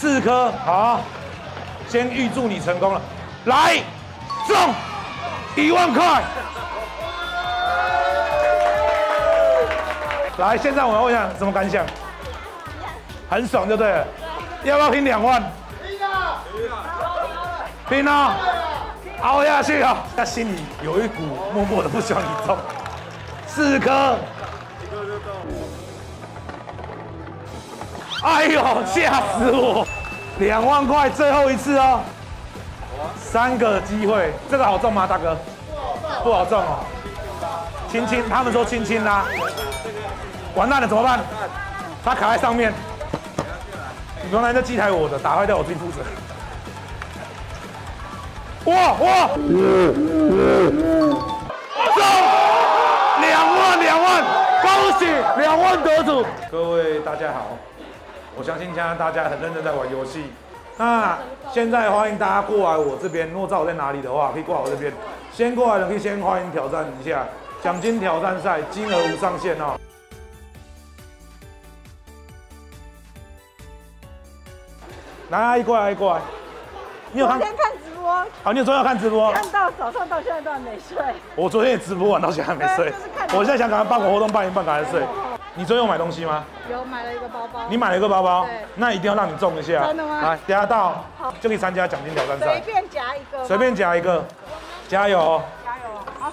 四颗，好，先预祝你成功了，来，中一万块。来，现在我要问一下什么感想？很爽就对了，要不要拼两万？拼啊！拼啊熬下去啊！他心里有一股默默的不希望你中，四颗。哎呦，吓死我！两万块，最后一次哦。三个机会，这个好中吗，大哥？不好中哦。轻轻，他们说轻轻啦。完蛋了，怎么办？他卡在上面。原来这机台我的，打坏掉我自己负责。哇哇！中两万两万，恭喜两万得主！各位大家好，我相信现在大家很认真在玩游戏。那现在欢迎大家过来我这边，如果知道我在哪里的话，可以过来我这边。先过来的可以先欢迎挑战一下奖金挑战赛，金额无上限哦。来，过来过来，你有看？昨天看直播。好，你有昨天看直播？看到早上到现在都还没睡。我昨天也直播完到现在还没睡。我现在想赶快办个活动办一办，赶快睡。你昨天有买东西吗？有，买了一个包包。你买了一个包包？那一定要让你中一下。真的吗？来，等下到就可以参加奖金挑战赛。随便夹一个。随便夹一个，加油！加油！好。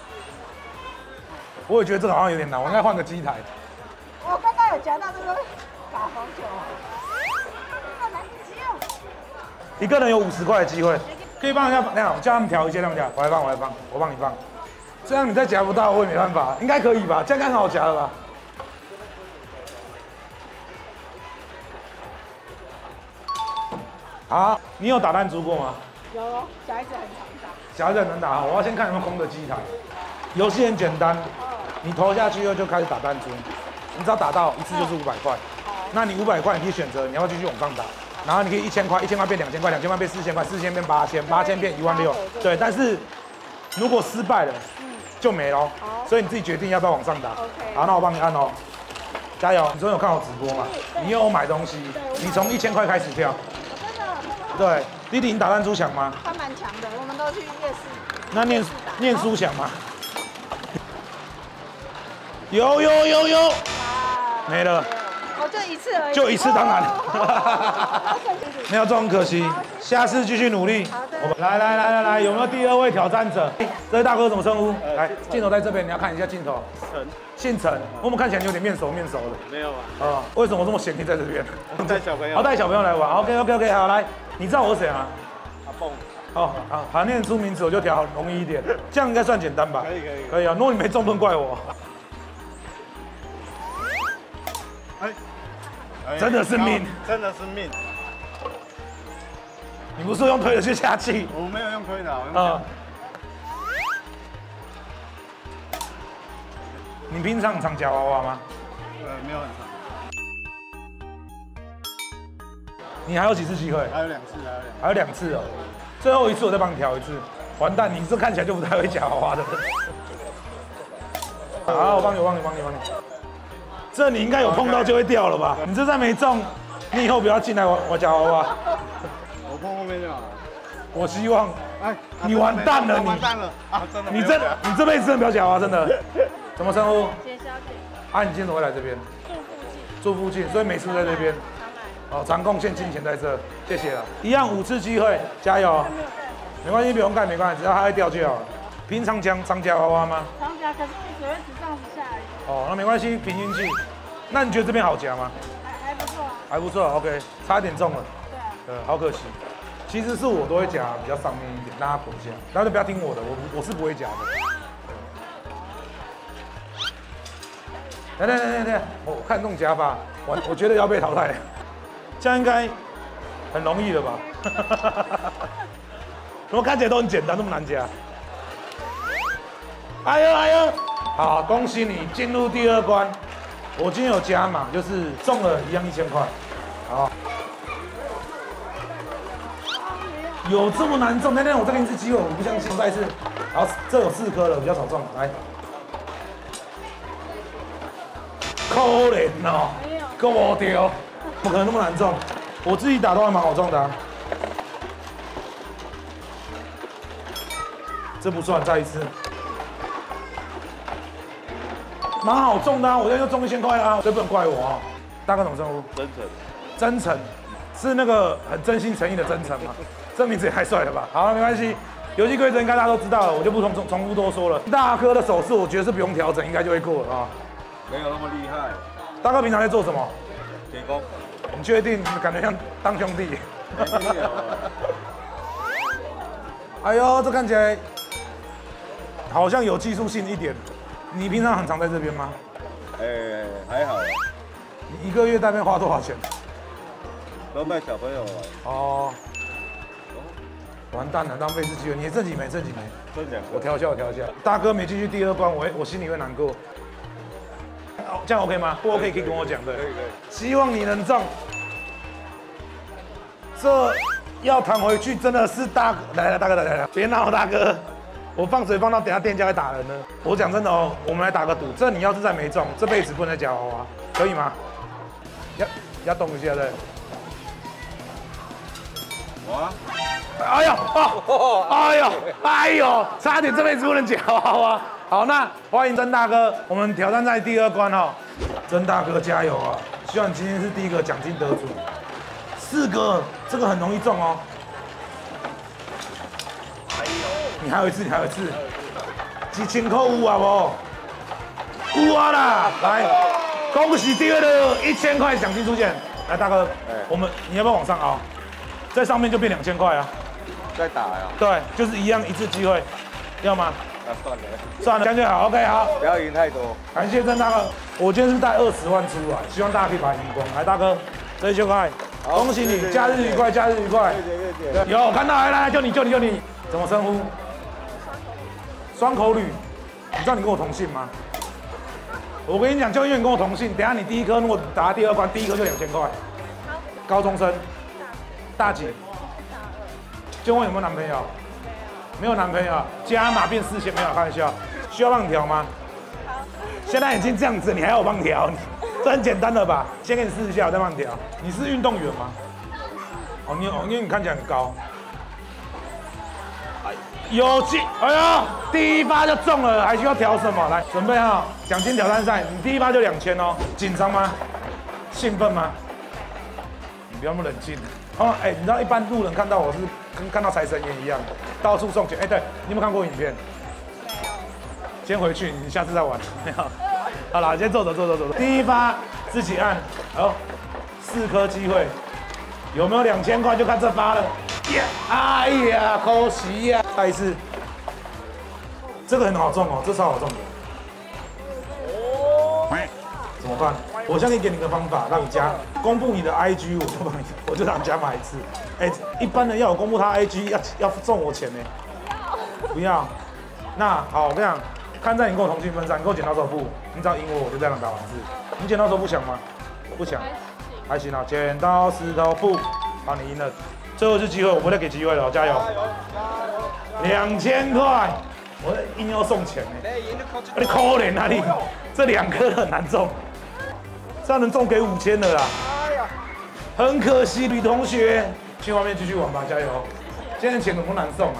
我也觉得这个好像有点难，我应该换个机台。我刚刚有夹到这个，搞好久。一个人有五十块的机会，可以帮人家那样，叫他们调一些，他们调，我来帮，我来帮，我帮你放。这样你再夹不到，我也没办法，应该可以吧？这样刚好夹了吧？好，你有打弹珠过吗？有，小孩子很常打。小孩子很能打，我要先看有没有空的机台。游戏很简单，你投下去以后就开始打弹珠，你只要打到一次就是五百块。那你五百块，你可以选择你要不要继续往上打。然后你可以一千块，一千块变两千块，两千块变四千块，四千变八千，八千变一万六。对，但是如果失败了，就没了。所以你自己决定要不要往上打。好，那我帮你按哦，加油！你昨天有看我直播吗？你有买东西，你从一千块开始跳。对，弟弟，你打弹珠强吗？他蛮强的，我们都去夜市。那念念书强吗？有有有有。没了。我就一次而已，就一次，当然。没有中，很可惜。下次继续努力。我们来来来来来，有没有第二位挑战者？这位大哥怎么称呼？来，镜头在这边，你要看一下镜头。陈，姓陈。我们看起来有点面熟面熟的。没有啊。啊，为什么这么闲？你在这边？带小朋友。好，带小朋友来玩。OK OK OK，好来。你知道我是谁吗？阿蹦。哦，好，好念出名字我就调容易一点，这样应该算简单吧？可以可以可以啊。如果你没中，不能怪我。哎。真的是命，真的是命。你不是用推的去下气？我没有用推的，嗯。你平常常夹娃娃吗？呃，没有很常。你还有几次机会？还有两次，还有两，还有两次哦。最后一次我再帮你调一次。完蛋，你这看起来就不太会夹娃娃的。好，我帮你，我帮你，帮你，帮你。这你应该有碰到就会掉了吧？你这再没中，你以后不要进来我我家好不好？我碰后面就好了。我希望，哎，你完蛋了，你完蛋了啊！真的，你这你这辈子真的不要讲啊！真的。怎么称呼？杰小姐。啊，你今天怎么会来这边？住附近。住附近，所以每次在这边。哦，常贡献金钱在这，谢谢了。一样五次机会，加油。没关系，不用干，没关系，只要它会掉就好了。平常讲常夹娃娃吗？常夹，可是你只会只上不下而已。哦，那没关系，凭运气。那你觉得这边好夹吗？还还不错，还不错，OK，差一点中了。对啊。呃，好可惜。其实是我都会夹比较上面一点，让它滚下。大家就不要听我的，我我是不会夹的。来来来来来，我看这种夹法，我我觉得要被淘汰。这样应该很容易了吧？怎么看起来都很简单，那么难夹？哎呦哎呦！好，恭喜你进入第二关。我今天有加码，就是中了一样一千块。好，有这么难中？那天我再给你一次机会，我不相信再一次。好，这有四颗了，比较少中。来，可怜哦，够我丢，不可能那么难中。我自己打都还蛮好中的、啊。这不算，再一次。蛮好中的啊，我现在就中一千块啊，这不能怪我啊。大哥怎么称呼？真诚。真诚，是那个很真心诚意的真诚吗？这名字也太帅了吧！好，没关系，游戏规则应该大家都知道了，我就不重重重复多说了。大哥的手势，我觉得是不用调整，应该就会过了啊。没有那么厉害。大哥平常在做什么？铁工。你确定？感觉像当兄弟。哎呦，这看起来好像有技术性一点。你平常很常在这边吗？哎，还好。你一个月大概花多少钱？都卖小朋友玩。哦。完蛋了，浪费自己了。你剩几枚？剩几枚？剩两。我调一下，我调一下。大哥没进去第二关，我我心里会难过。这样 OK 吗？不 OK 可以跟我讲的。希望你能中。这要弹回去真的是大来来大哥来来来，别闹大哥，我放水放到等下店家会打人呢。我讲真的哦，我们来打个赌，这你要是再没中，这辈子不能再夹娃娃，可以吗？要要动一下对。哇！哎呦啊！哎呦哎呦，差点这辈子不能夹娃娃。好，那欢迎曾大哥，我们挑战在第二关哦。曾大哥加油啊！希望你今天是第一个奖金得主。四个，这个很容易中哦。哎呦！你还有一次，你还有一次。几千块有啊不？有啊啦！来，恭喜第二的一千块奖金出现。来，大哥，我们你要不要往上啊？在上面就变两千块啊。再打呀？对，就是一样一次机会，要吗？那算了，算了，将就好，OK，好。不要赢太多。感谢郑大哥，我今天是带二十万出来，希望大家可以把它赢光。来，大哥，这一千块。恭喜你，假日愉快，假日愉快。有看到，来来，就你就你就你，怎么称呼？双口吕，你知道你跟我同姓吗？我跟你讲，就因为你跟我同姓，等下你第一颗如果打第二关，第一颗就两千块。高中生，大几？先问有没有男朋友？没有男朋友，加码变四千，没有开玩笑。需要帮你调吗？现在已经这样子，你还要我帮你调？这很简单的吧？先给你试一下，我再帮你调。你是运动员吗？哦，你哦，因为你看起来很高。有劲！哎呦，第一发就中了，还需要调什么？来，准备好，奖金挑战赛，你第一发就两千哦。紧张吗？兴奋吗？你不要那么冷静。哦，哎，你知道一般路人看到我是跟看到财神爷一样，到处送钱。哎，对你有没有看过影片？先回去，你下次再玩。没有。好了，先坐着，坐着，坐着。第一发自己按，好，四颗机会，有没有两千块就看这发了。耶！哎呀，可惜呀。再一次，这个很好中哦，这超好中的。哦。怎么办？我现在给你个方法，让你加，公布你的 IG，我就帮你，我就让你加码一次。哎，一般人要我公布他 IG，要要送我钱呢。不要。不要。那好，我跟你讲。看在你跟我同性分散，你给我剪刀手布，你只要赢我，我就这样打完字。你剪刀手不想吗？不想，还行啊。剪刀石头布，好，你赢了。最后一次机会，我不再给机会了，加油！两千块，我硬要送钱呢。你可怜啊你，这两颗很难中，这样能中给五千的啦。哎呀很可惜，女同学，去外面继续玩吧，加油！现在钱怎么难送啊？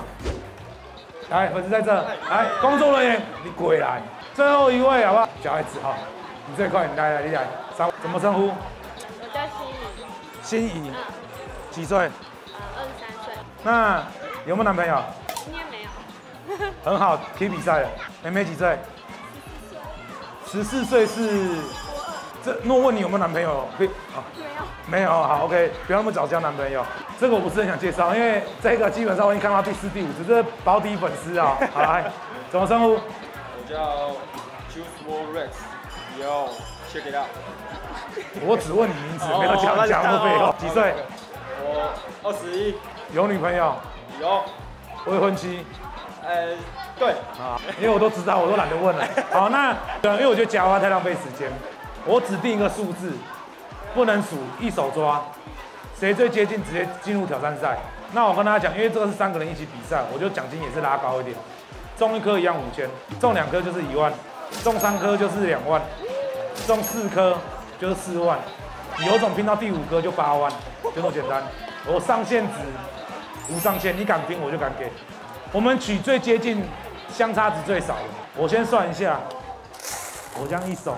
来，粉丝在这。来，工作人员，你鬼来！最后一位，好不好？小孩子哈，你最快，你来来，你来。三，怎么称呼？我叫心怡。心怡。几岁？呃，二十三岁。那有没有男朋友？今天没有。很好，踢比赛了。妹妹几岁？十四岁是。这，那我问你有没有男朋友？可以啊。没有，好，OK，不要那么早交男朋友。这个我不是很想介绍，因为这个基本上我已经看到第四、第五次，这是保底粉丝啊。好，来，怎么称呼？我叫 Choose More Rex，有 check it out。我只问你名字，没有讲讲那么废话。几岁？我二十一。有女朋友？有。未婚妻？呃，对。啊，因为我都知道，我都懒得问了。好，那对，因为我觉得夹娃太浪费时间，我指定一个数字。不能数，一手抓，谁最接近直接进入挑战赛。那我跟大家讲，因为这个是三个人一起比赛，我觉得奖金也是拉高一点，中一颗一样五千，中两颗就是一万，中三颗就是两万，中四颗就是四万。有种拼到第五颗就八万，就这么简单。我上限值无上限，你敢拼我就敢给。我们取最接近相差值最少的。我先算一下，我这样一手，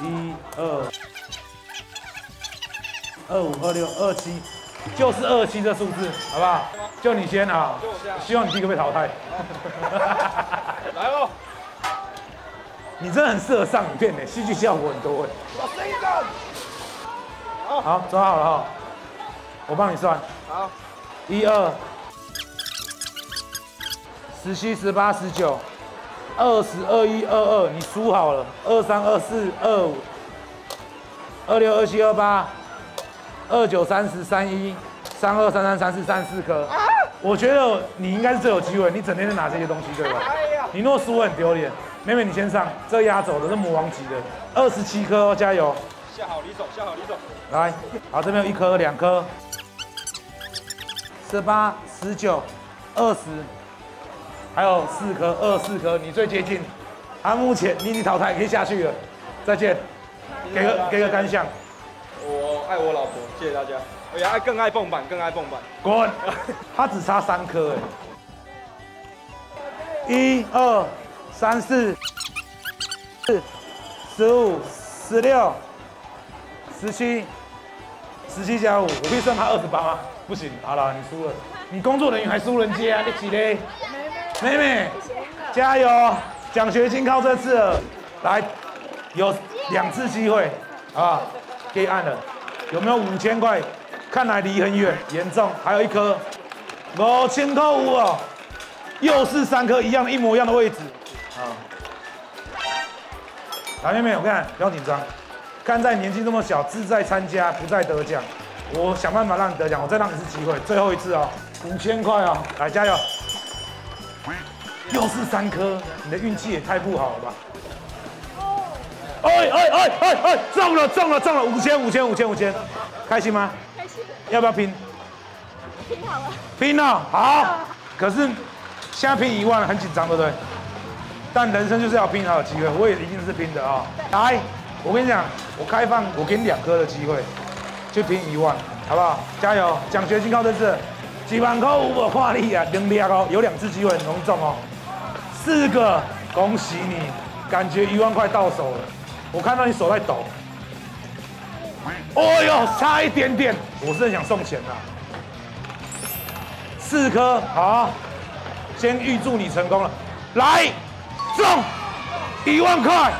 一二二五二六二七，就是二七这数字，好不好？就你先啊，希望你第一个被淘汰。来哦！你真的很适合上影片呢，戏剧效果很多哎。好，抓好了哈，我帮你算。好，一二，十七、十八、十九，二十二、一二二，你输好了。二三、二四、二五、二六、二七、二八、二九、三十、三一、三二、三三、三四、三四颗。我觉得你应该是最有机会，你整天在拿这些东西，对吧？你若输很丢脸。妹妹，你先上，这压轴的是魔王级的，二十七颗哦，加油！下好李总，下好李总。来，好，这边有一颗、两颗，十八、十九、二十，还有四颗，二四颗，你最接近。啊，目前你已经淘汰，可以下去了。再见，给个给个感想。我爱我老婆，谢谢大家。我也爱更爱蹦板，更爱蹦板。滚！他只差三颗哎。一二。三四四十五十六十七十七加五，我可以算他二十八吗？不行，好了，你输了。你工作人员还输人家，你几嘞？妹妹，加油！奖学金靠这次了。来，有两次机会啊，可以按了。有没有五千块？看来离很远，严重。还有一颗五千块五哦，又是三颗一样一模一样的位置。啊，来妹妹，我看不要紧张，看在年纪这么小，志在参加，不在得奖，我想办法让你得奖，我再让你一次机会，最后一次哦，五千块哦，来加油！又是三颗，你的运气也太不好了吧？哎哎哎哎哎，中了中了中了，五千五千五千五千，开心吗？开心。要不要拼？拼好了。拼了，好。可是现在拼一万很紧张，对不对？但人生就是要拼才有机会，我也一定是拼的啊！来，我跟你讲，我开放，我给你两颗的机会，就拼一万，好不好？加油！奖学金靠这次，几万块五我看你啊，两两哦，有两次机会很容易中哦，四个，恭喜你，感觉一万块到手了，我看到你手在抖，哦呦，差一点点，我是很想送钱的，四颗，好，先预祝你成功了，来。中一万块，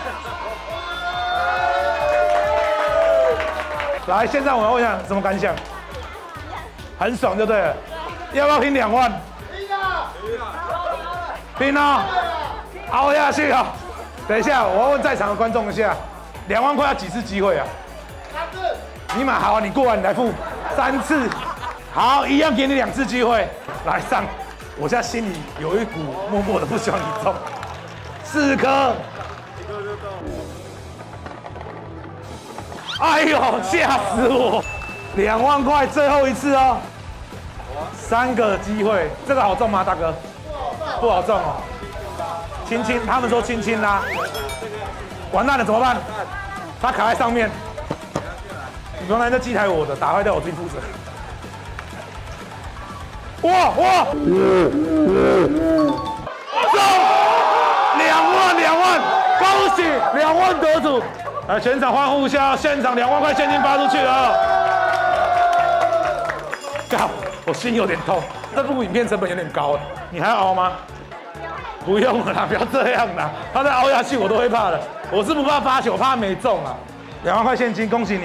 来，现在我们问一下什么感想？很爽就对了，要不要拼两万？拼啊！拼啊！熬下去啊！等一下，我要问在场的观众一下，两万块要几次机会啊？三次。你买好，你过完你来付三次。好，一样给你两次机会，来上。我现在心里有一股默默的不希望你中。四颗，哎呦，吓死我！两万块，最后一次哦，三个机会，这个好中吗，大哥？不好中哦，轻轻，他们说轻轻啦，完蛋了怎么办？他卡在上面，原来这机台我的，打坏掉我自己负责。哇哇！中！两万两万，恭喜两万得主！来全场欢呼一下，现场两万块现金发出去了。我心有点痛，这部影片成本有点高，你还熬吗？不用了啦，不要这样啦，他再熬下去我都会怕的。我是不怕发球，我怕没中啊。两万块现金，恭喜你！